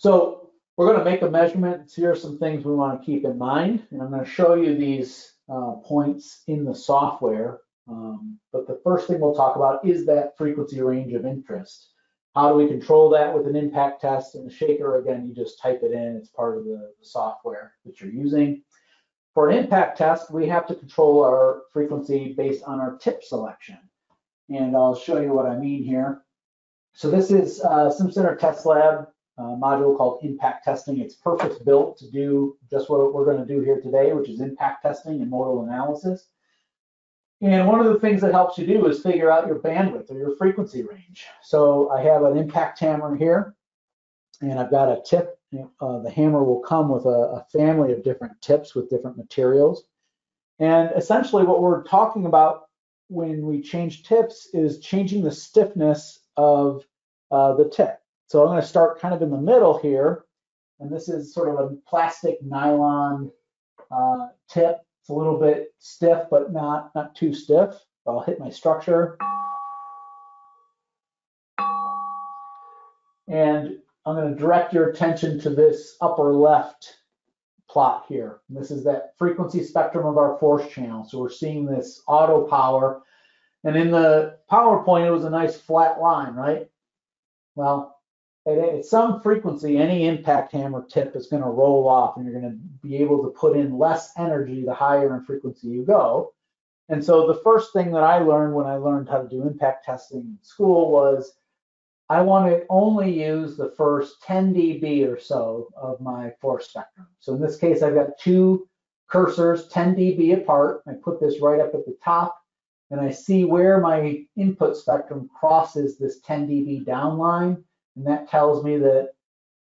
So we're going to make a measurement. Here are some things we want to keep in mind. And I'm going to show you these uh, points in the software. Um, but the first thing we'll talk about is that frequency range of interest. How do we control that with an impact test and the shaker? Again, you just type it in. It's part of the, the software that you're using. For an impact test, we have to control our frequency based on our tip selection. And I'll show you what I mean here. So this is uh, Simcenter Testlab uh, module called impact testing. It's purpose built to do just what we're going to do here today, which is impact testing and modal analysis. And one of the things that helps you do is figure out your bandwidth or your frequency range. So I have an impact hammer here, and I've got a tip. Uh, the hammer will come with a, a family of different tips with different materials. And essentially what we're talking about when we change tips is changing the stiffness of uh, the tip. So I'm going to start kind of in the middle here. And this is sort of a plastic nylon uh, tip. It's a little bit stiff, but not, not too stiff. I'll hit my structure. And I'm going to direct your attention to this upper left plot here. And this is that frequency spectrum of our force channel. So we're seeing this auto power. And in the PowerPoint, it was a nice flat line, right? Well, at, at some frequency, any impact hammer tip is going to roll off and you're going to be able to put in less energy the higher in frequency you go. And so the first thing that I learned when I learned how to do impact testing in school was I want to only use the first 10 dB or so of my force spectrum. So in this case, I've got two cursors 10 dB apart. I put this right up at the top and I see where my input spectrum crosses this 10 dB downline and that tells me that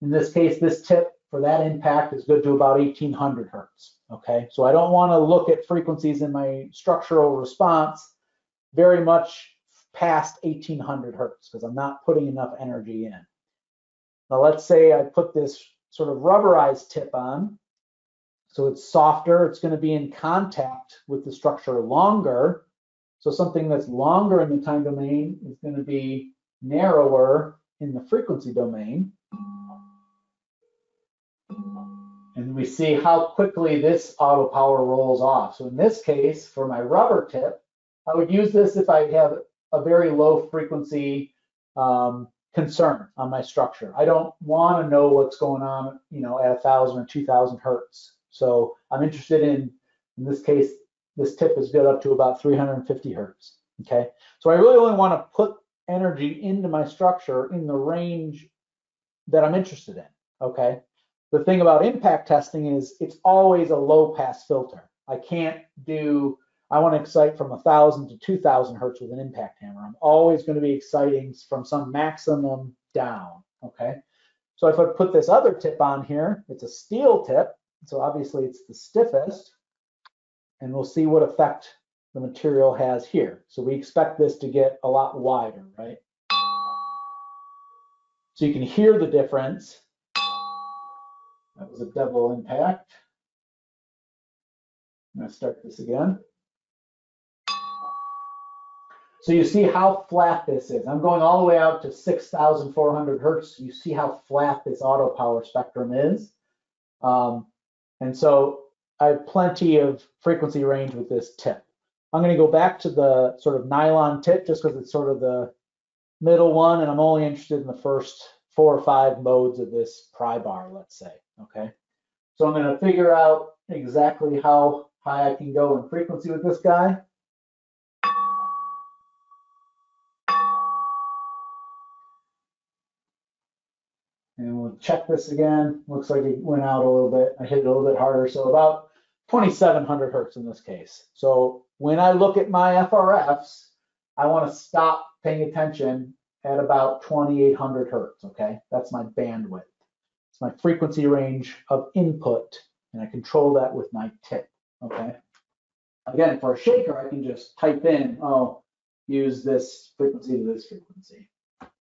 in this case, this tip for that impact is good to about 1800 hertz. Okay, so I don't want to look at frequencies in my structural response very much past 1800 hertz because I'm not putting enough energy in. Now let's say I put this sort of rubberized tip on. So it's softer, it's going to be in contact with the structure longer. So something that's longer in the time domain is going to be narrower in the frequency domain. And we see how quickly this auto power rolls off. So in this case, for my rubber tip, I would use this if I have a very low frequency um, concern on my structure. I don't want to know what's going on, you know, at a thousand or two thousand hertz. So I'm interested in, in this case, this tip is good up to about 350 hertz. Okay, so I really only want to put energy into my structure in the range that I'm interested in. Okay. The thing about impact testing is it's always a low pass filter. I can't do, I want to excite from 1,000 to 2,000 hertz with an impact hammer. I'm always going to be exciting from some maximum down. Okay. So if I put this other tip on here, it's a steel tip. So obviously it's the stiffest. And we'll see what effect the material has here. So we expect this to get a lot wider, right? So you can hear the difference. That was a double impact. I'm gonna start this again. So you see how flat this is. I'm going all the way out to 6,400 hertz. You see how flat this auto power spectrum is. Um, and so I have plenty of frequency range with this tip. I'm going to go back to the sort of nylon tip just because it's sort of the middle one, and I'm only interested in the first four or five modes of this pry bar, let's say, okay? So I'm going to figure out exactly how high I can go in frequency with this guy. And we'll check this again. Looks like it went out a little bit. I hit it a little bit harder. So about 2700 hertz in this case. So when I look at my FRFs, I want to stop paying attention at about 2800 hertz, okay? That's my bandwidth. It's my frequency range of input, and I control that with my tip, okay? Again, for a shaker, I can just type in, oh, use this frequency to this frequency.